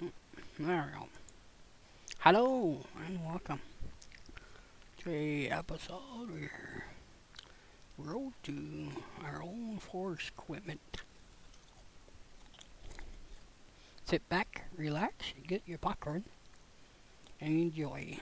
There we go. Hello and welcome to a episode where we're to our own force equipment. Sit back, relax, get your popcorn, and enjoy.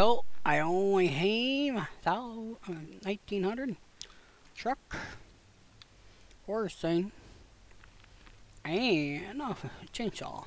So I only have thou- uh, 1900 truck, horse thing, and a chainsaw.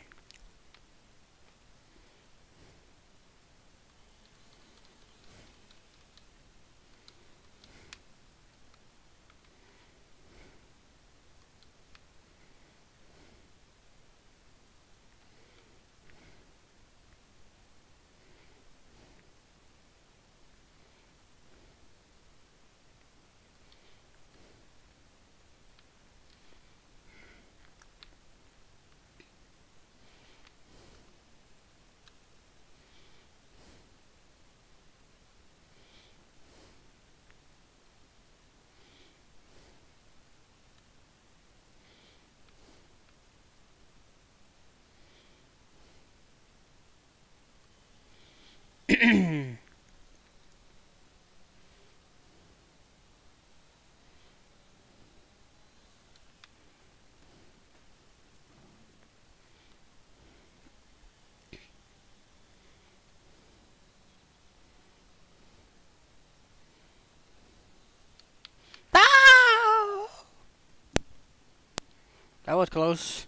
That was close.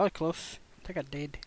Was close. I think I did.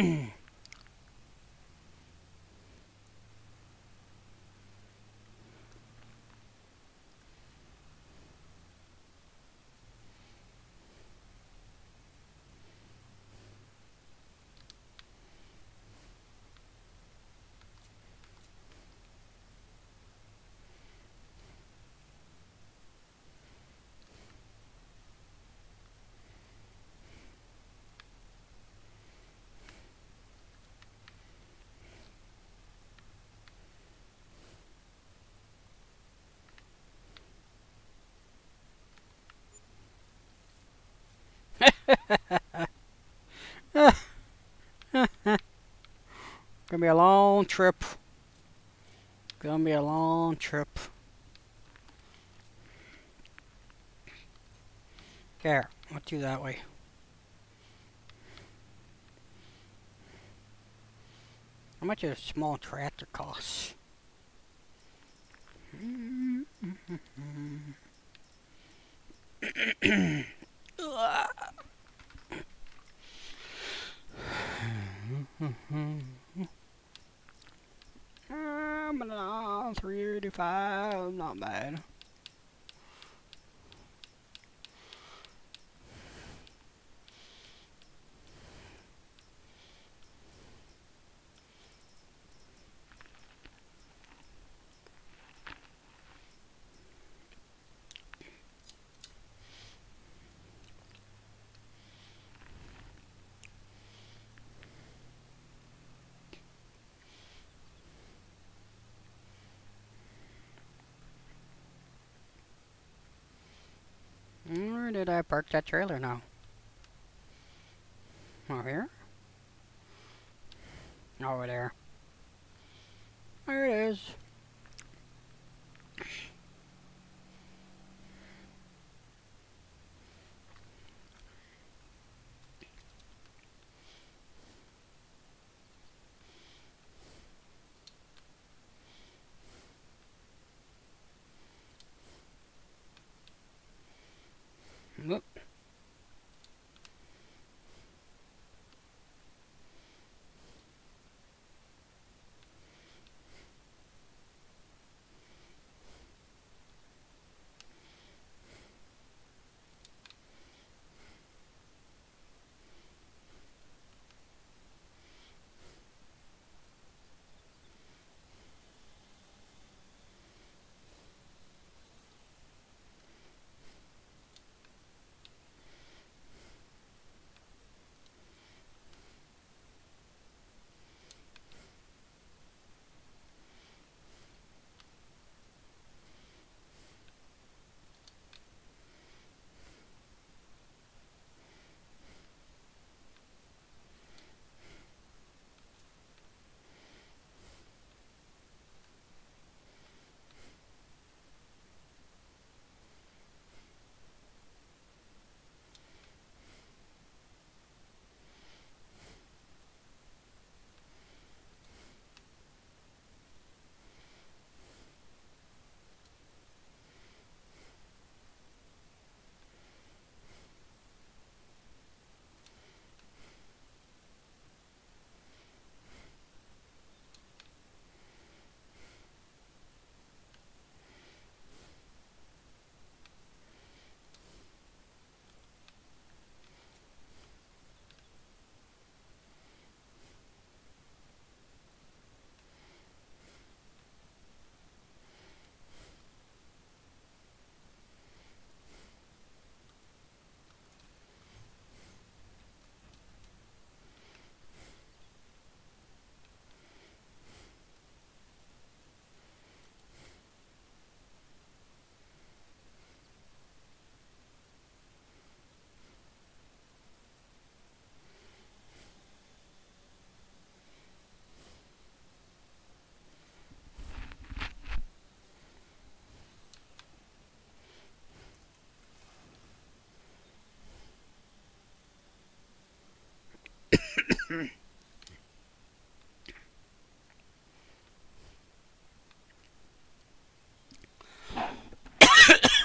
Mm-hmm. Gonna be a long trip. Gonna be a long trip. There, let's do that way. How much does a small tractor cost? Um, 385, not bad. I park that trailer now? Over here? Over there. There it is.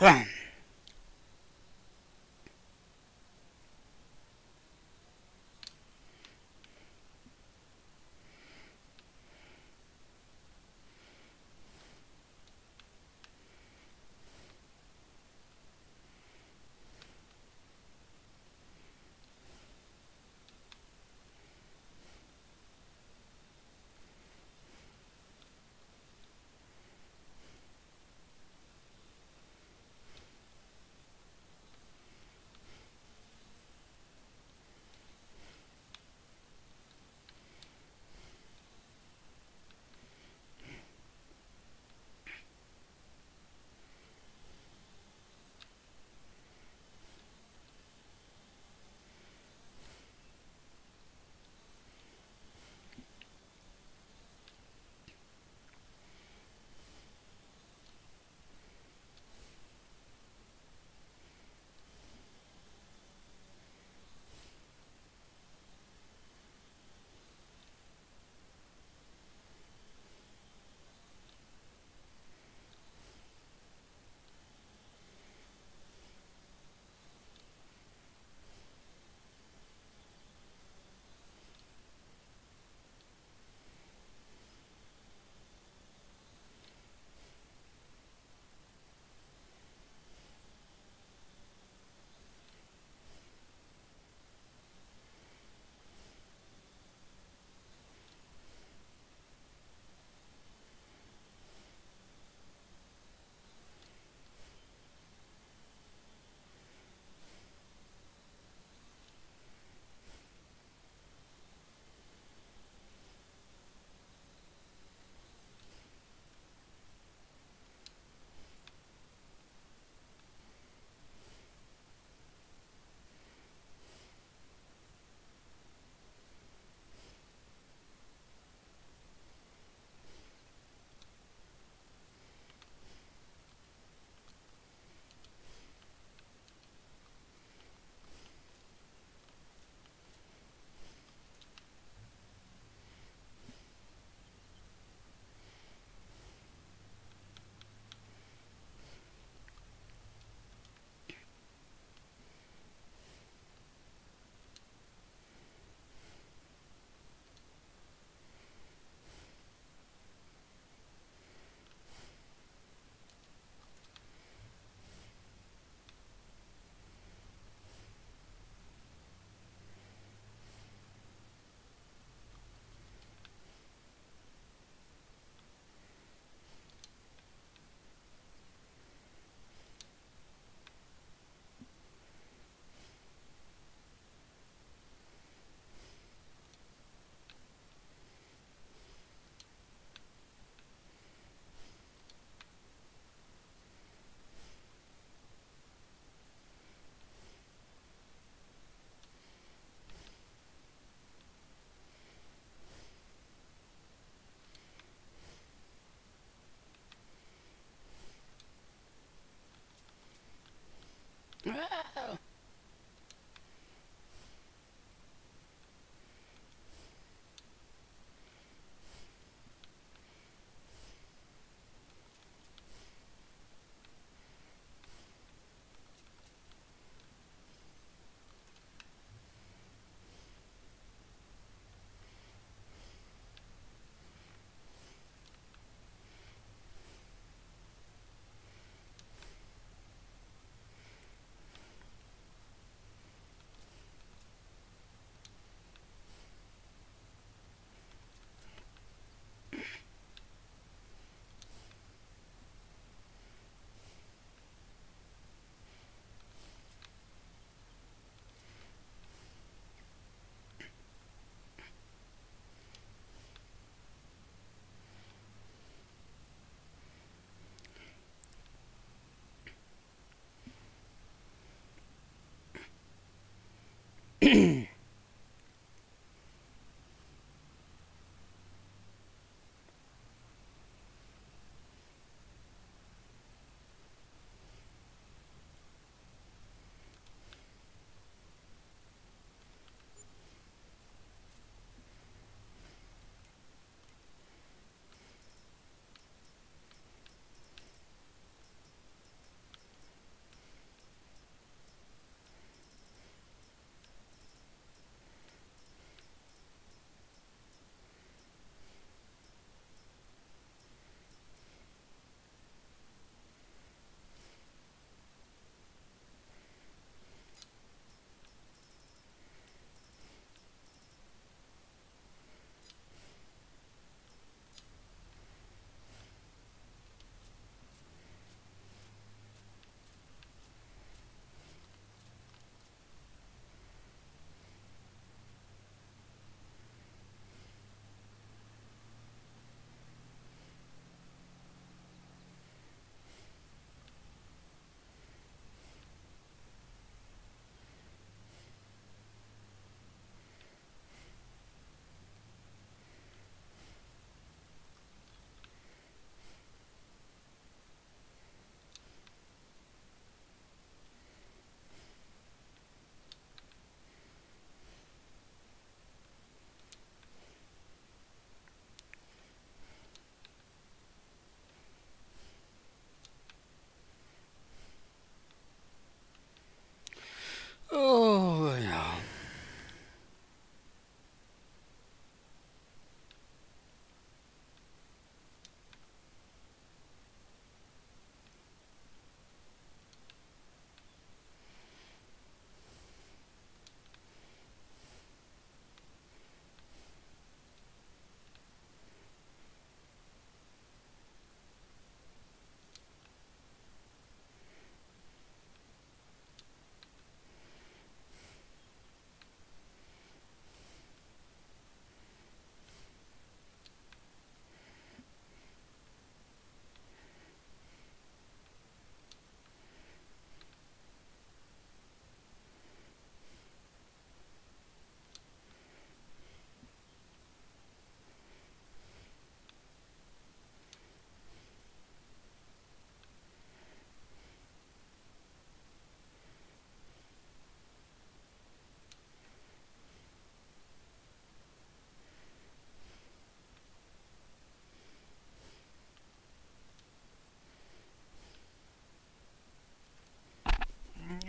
Bam.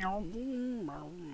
Não, não, não.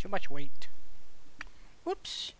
Too much weight. Whoops.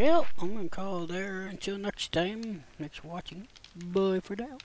Well, I'm going to call there until next time. Thanks for watching. Bye for now.